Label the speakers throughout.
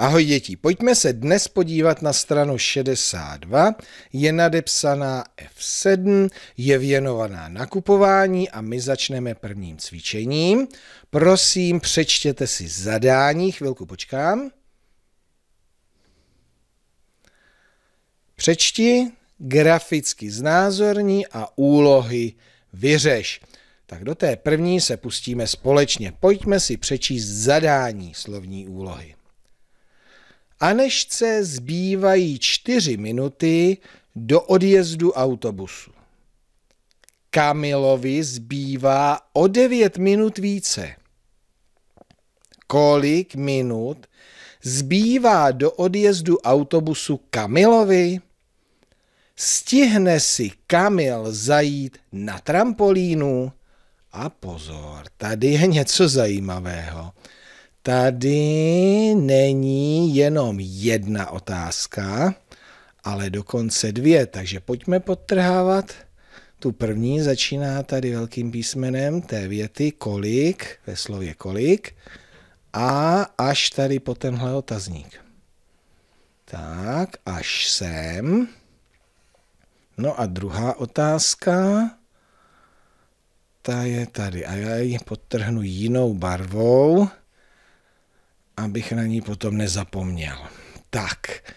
Speaker 1: Ahoj děti, pojďme se dnes podívat na stranu 62. Je nadepsaná F7, je věnovaná nakupování a my začneme prvním cvičením. Prosím, přečtěte si zadání, chvilku počkám. Přečti, graficky znázorní a úlohy vyřeš. Tak do té první se pustíme společně. Pojďme si přečíst zadání slovní úlohy. Anešce zbývají čtyři minuty do odjezdu autobusu. Kamilovi zbývá o devět minut více. Kolik minut zbývá do odjezdu autobusu Kamilovi? Stihne si Kamil zajít na trampolínu? A pozor, tady je něco zajímavého. Tady není jenom jedna otázka, ale dokonce dvě, takže pojďme podtrhávat. Tu první začíná tady velkým písmenem té věty kolik, ve slově kolik, a až tady po tenhle otazník. Tak, až sem. No a druhá otázka, ta je tady a já ji podtrhnu jinou barvou abych na ní potom nezapomněl. Tak,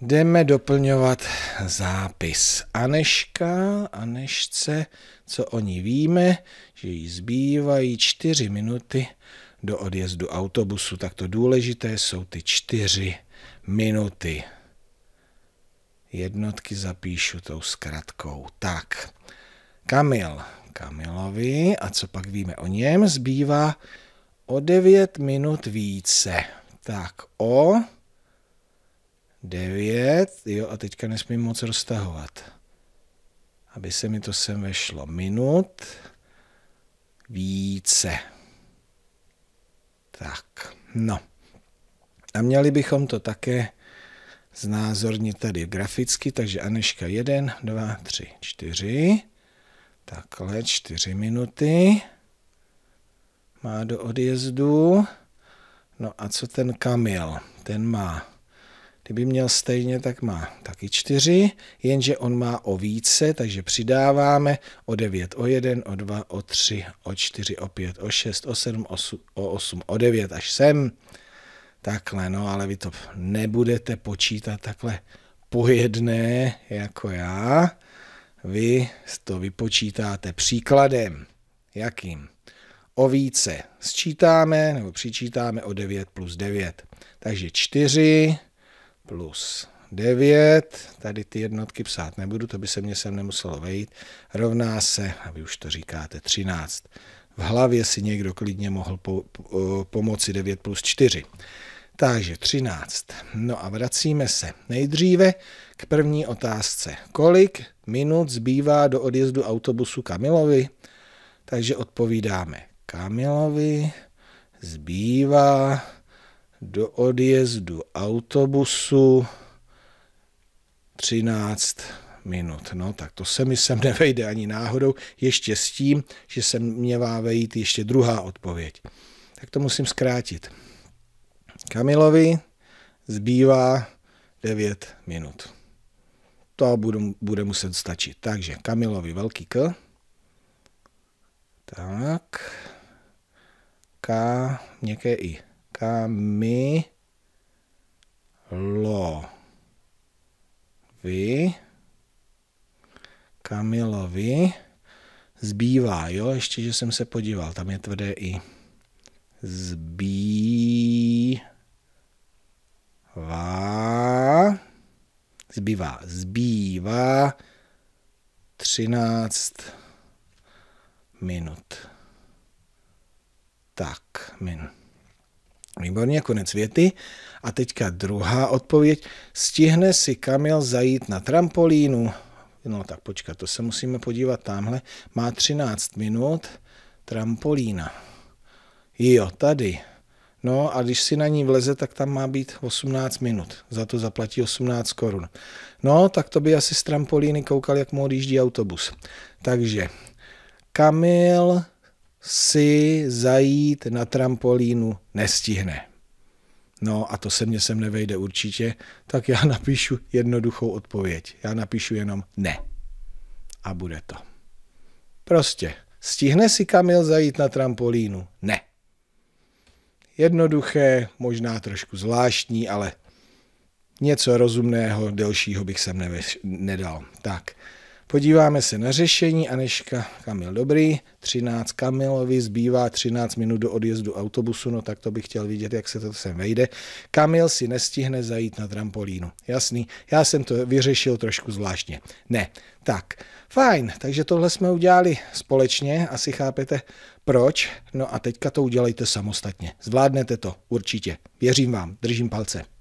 Speaker 1: jdeme doplňovat zápis. Aneška, Anešce, co o ní víme, že jí zbývají čtyři minuty do odjezdu autobusu, tak to důležité jsou ty čtyři minuty. Jednotky zapíšu tou zkratkou. Tak, Kamil, Kamilovi, a co pak víme o něm, zbývá o 9 minut více. Tak o 9, jo a teďka nesmím moc roztahovat, aby se mi to sem vešlo. Minut více. Tak, no. A měli bychom to také znázornit tady graficky, takže Aneška 1, 2, 3, 4. Takhle 4 minuty má do odjezdu. No a co ten Kamil? Ten má, kdyby měl stejně, tak má taky čtyři, jenže on má o více, takže přidáváme o 9, o 1, o 2, o 3, o 4, o 5, o 6, o 7, o 8, o 9 až sem. Takhle, no ale vy to nebudete počítat takhle po jedné jako já. Vy to vypočítáte příkladem. Jakým? O více sčítáme nebo přičítáme o 9 plus 9. Takže 4 plus 9, tady ty jednotky psát nebudu, to by se mě sem nemuselo vejít, rovná se, a vy už to říkáte, 13. V hlavě si někdo klidně mohl po, po, pomoci 9 plus 4. Takže 13. No a vracíme se nejdříve k první otázce. Kolik minut zbývá do odjezdu autobusu Kamilovi? Takže odpovídáme Kamilovi zbývá do odjezdu autobusu 13 minut. No, tak to se mi sem nevejde ani náhodou, ještě s tím, že se mě má vejít ještě druhá odpověď. Tak to musím zkrátit. Kamilovi zbývá 9 minut. To budu, bude muset stačit. Takže Kamilovi velký K. Tak. K, měkké i. Kami, lo, vy, Kamilovi, zbývá, jo, ještě, že jsem se podíval, tam je tvrdé i. Zbývá, zbývá, zbývá. 13 minut. Tak, min. Výborně, konec věty. A teďka druhá odpověď. Stihne si Kamil zajít na trampolínu? No tak počkat, to se musíme podívat tamhle. Má 13 minut. Trampolína. Jo, tady. No a když si na ní vleze, tak tam má být 18 minut. Za to zaplatí 18 korun. No, tak to by asi z trampolíny koukal, jak mu odjíždí autobus. Takže Kamil si zajít na trampolínu nestihne. no a to se mně sem nevejde určitě, tak já napíšu jednoduchou odpověď. Já napíšu jenom ne. A bude to. Prostě. Stihne si Kamil zajít na trampolínu? Ne. Jednoduché, možná trošku zvláštní, ale něco rozumného, delšího bych sem nedal. Tak, podíváme se na řešení. Aneška, Kamil dobrý, 13 Kamilovi, zbývá 13 minut do odjezdu autobusu, no tak to bych chtěl vidět, jak se to sem vejde. Kamil si nestihne zajít na trampolínu. Jasný, já jsem to vyřešil trošku zvláštně. Ne, tak, fajn, takže tohle jsme udělali společně, asi chápete proč. No a teďka to udělejte samostatně. Zvládnete to, určitě. Věřím vám, držím palce.